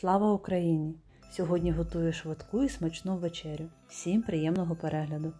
Слава Україні! Сьогодні готую швидку і смачну вечерю. Всім приємного перегляду!